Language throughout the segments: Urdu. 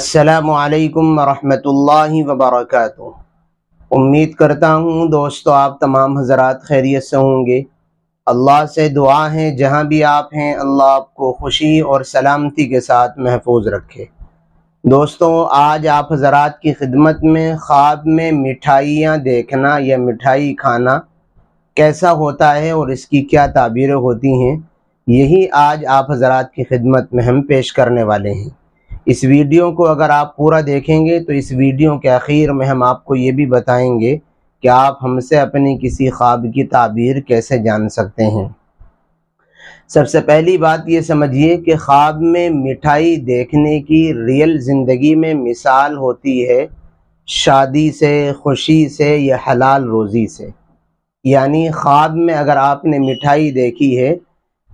السلام علیکم ورحمۃ اللہ وبرکاتہ۔ امید کرتا ہوں دوستو آپ تمام حضرات خیریت سے ہوں گے۔ اللہ سے دعا ہے، جہاں بھی آپ ہیں، اللہ آپ کو خوشی اور سلامتی کے ساتھ محفوظ رکھے۔ دوستو، آج آپ حضرات کی خدمت میں، خواب میں مٹھائیاں دیکھنا یا مٹھائی کھانا کیسا ہوتا ہے اور اس کی کیا تعبیریں ہوتی ہیں، یہی آج آپ حضرات کی خدمت میں ہم پیش کرنے والے ہیں۔ اس ویڈیو کو اگر آپ پورا دیکھیں گے تو اس ویڈیو کے اخیر میں ہم آپ کو یہ بھی بتائیں گے کہ آپ ہم سے اپنی کسی خواب کی تعبیر کیسے جان سکتے ہیں۔ سب سے پہلی بات یہ سمجھیے کہ خواب میں مٹھائی دیکھنے کی ریئل زندگی میں مثال ہوتی ہے شادی سے، خوشی سے یا حلال روزی سے۔ یعنی خواب میں اگر آپ نے مٹھائی دیکھی ہے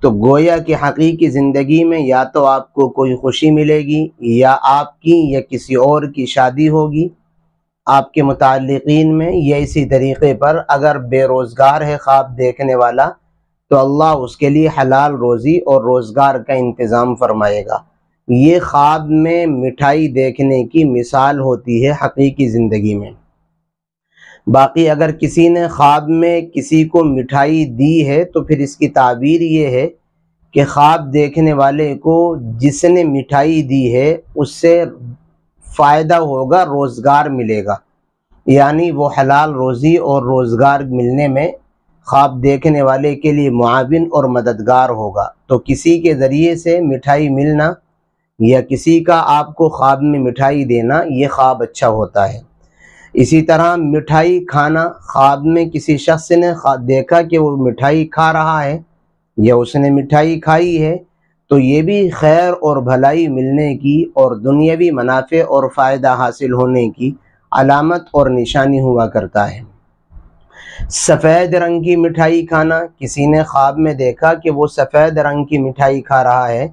تو گویا کی حقیقی زندگی میں یا تو آپ کو کوئی خوشی ملے گی یا آپ کی یا کسی اور کی شادی ہوگی۔ آپ کے متعلقین میں یا اسی طریقے پر اگر بے روزگار ہے خواب دیکھنے والا تو اللہ اس کے لیے حلال روزی اور روزگار کا انتظام فرمائے گا۔ یہ خواب میں مٹھائی دیکھنے کی مثال ہوتی ہے حقیقی زندگی میں۔ باقی اگر کسی نے خواب میں کسی کو مٹھائی دی ہے تو پھر اس کی تعبیر یہ ہے کہ خواب دیکھنے والے کو جس نے مٹھائی دی ہے اس سے فائدہ ہوگا، روزگار ملے گا۔ یعنی وہ حلال روزی اور روزگار ملنے میں خواب دیکھنے والے کے لیے معاون اور مددگار ہوگا۔ تو کسی کے ذریعے سے مٹھائی ملنا یا کسی کا آپ کو خواب میں مٹھائی دینا، یہ خواب اچھا ہوتا ہے۔ اسی طرح مٹھائی کھانا خواب میں کسی شخص نے دیکھا کہ وہ مٹھائی کھا رہا ہے یا اس نے مٹھائی کھائی ہے، تو یہ بھی خیر اور بھلائی ملنے کی اور دنیاوی منافع اور فائدہ حاصل ہونے کی علامت اور نشانی ہوا کرتا ہے۔ سفید رنگ کی مٹھائی کھانا، کسی نے خواب میں دیکھا کہ وہ سفید رنگ کی مٹھائی کھا رہا ہے،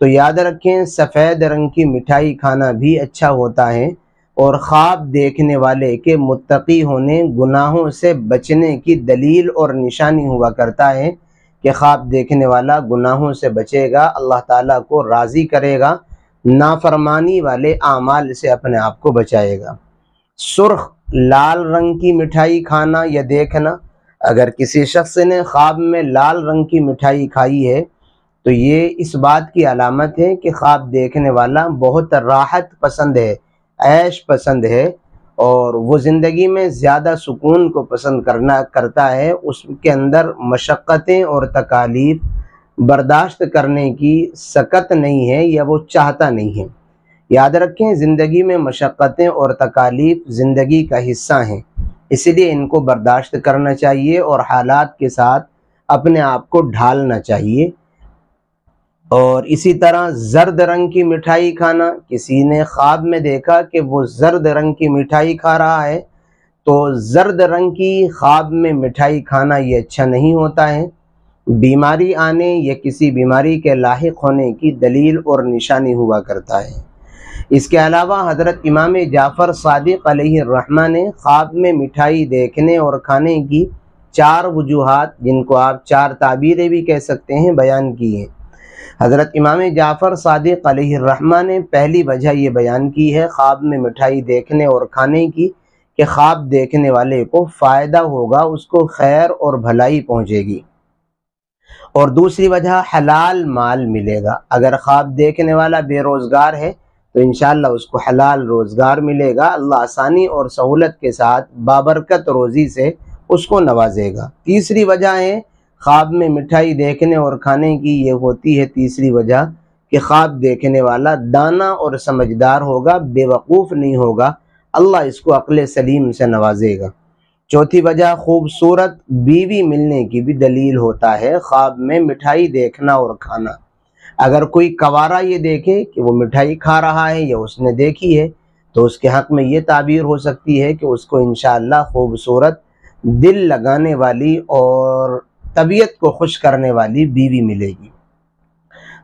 تو یاد رکھیں سفید رنگ کی مٹھائی کھانا بھی اچھا ہوتا ہے۔ اور خواب دیکھنے والے کے متقی ہونے، گناہوں سے بچنے کی دلیل اور نشانی ہوا کرتا ہے کہ خواب دیکھنے والا گناہوں سے بچے گا، اللہ تعالیٰ کو راضی کرے گا، نافرمانی والے اعمال سے اپنے آپ کو بچائے گا۔ سرخ، لال رنگ کی مٹھائی کھانا یا دیکھنا۔ اگر کسی شخص نے خواب میں لال رنگ کی مٹھائی کھائی ہے، تو یہ اس بات کی علامت ہے کہ خواب دیکھنے والا بہت راحت پسند ہے۔ عیش پسند ہے اور وہ زندگی میں زیادہ سکون کو پسند کرنا کرتا ہے، اس کے اندر مشقتیں اور تکالیف برداشت کرنے کی سکت نہیں ہے یا وہ چاہتا نہیں ہے۔ یاد رکھیں، زندگی میں مشقتیں اور تکالیف زندگی کا حصہ ہیں، اسی لیے ان کو برداشت کرنا چاہیے اور حالات کے ساتھ اپنے آپ کو ڈھالنا چاہیے۔ اور اسی طرح زرد رنگ کی مٹھائی کھانا۔ کسی نے خواب میں دیکھا کہ وہ زرد رنگ کی مٹھائی کھا رہا ہے، تو زرد رنگ کی خواب میں مٹھائی کھانا یہ اچھا نہیں ہوتا ہے۔ بیماری آنے یا کسی بیماری کے لاحق ہونے کی دلیل اور نشانی ہوا کرتا ہے۔ اس کے علاوہ حضرت امام جعفر صادق علیہ الرحمہ نے خواب میں مٹھائی دیکھنے اور کھانے کی چار وجوہات، جن کو آپ چار تعبیریں بھی کہہ سکتے ہیں، بیان کی ہیں۔ حضرت امام جعفر صادق علیہ الرحمہ نے پہلی وجہ یہ بیان کی ہے خواب میں مٹھائی دیکھنے اور کھانے کی کہ خواب دیکھنے والے کو فائدہ ہوگا، اس کو خیر اور بھلائی پہنچے گی۔ اور دوسری وجہ، حلال مال ملے گا۔ اگر خواب دیکھنے والا بے روزگار ہے تو انشاءاللہ اس کو حلال روزگار ملے گا۔ اللہ آسانی اور سہولت کے ساتھ بابرکت روزی سے اس کو نوازے گا۔ تیسری وجہ ہے خواب میں مٹھائی دیکھنے اور کھانے کی یہ ہوتی ہے تیسری وجہ کہ خواب دیکھنے والا دانا اور سمجھدار ہوگا، بے وقوف نہیں ہوگا، اللہ اس کو عقل سلیم سے نوازے گا۔ چوتھی وجہ، خوبصورت بیوی ملنے کی بھی دلیل ہوتا ہے خواب میں مٹھائی دیکھنا اور کھانا۔ اگر کوئی کوارا یہ دیکھے کہ وہ مٹھائی کھا رہا ہے یا اس نے دیکھی ہے، تو اس کے حق میں یہ تعبیر ہو سکتی ہے کہ اس کو انشاءاللہ خوبصورت دل لگانے والی اور طبیعت کو خوش کرنے والی بیوی ملے گی۔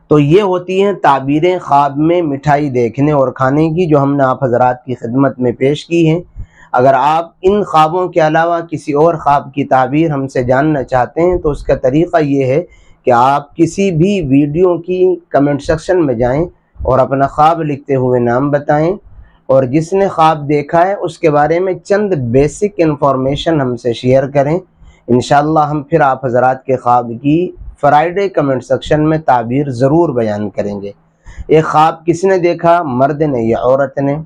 تو یہ ہوتی ہیں تعبیریں خواب میں مٹھائی دیکھنے اور کھانے کی جو ہم نے آپ حضرات کی خدمت میں پیش کی ہیں۔ اگر آپ ان خوابوں کے علاوہ کسی اور خواب کی تعبیر ہم سے جاننا چاہتے ہیں تو اس کا طریقہ یہ ہے کہ آپ کسی بھی ویڈیو کی کمنٹ سیکشن میں جائیں اور اپنا خواب لکھتے ہوئے نام بتائیں اور جس نے خواب دیکھا ہے اس کے بارے میں چند بیسک انفارمیشن ہم سے شیئر کریں۔ انشاءاللہ ہم پھر آپ حضرات کے خواب کی فرائیڈے کمنٹ سیکشن میں تعبیر ضرور بیان کریں گے۔ ایک خواب کس نے دیکھا؟ مرد نے یا عورت نے؟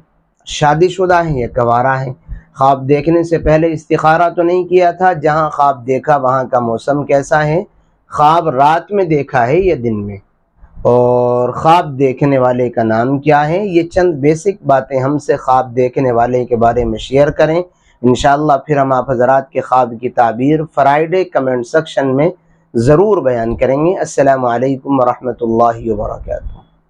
شادی شدہ ہیں یا کوارا ہیں؟ خواب دیکھنے سے پہلے استخارہ تو نہیں کیا تھا؟ جہاں خواب دیکھا وہاں کا موسم کیسا ہے؟ خواب رات میں دیکھا ہے یا دن میں؟ اور خواب دیکھنے والے کا نام کیا ہے؟ یہ چند بیسک باتیں ہم سے خواب دیکھنے والے کے بارے میں شیئر کریں۔ انشاءاللہ پھر ہم آپ حضرات کے خواب کی تعبیر فرائیڈے کمنٹ سیکشن میں ضرور بیان کریں گے۔ السلام علیکم ورحمۃ اللہ وبرکاتہ۔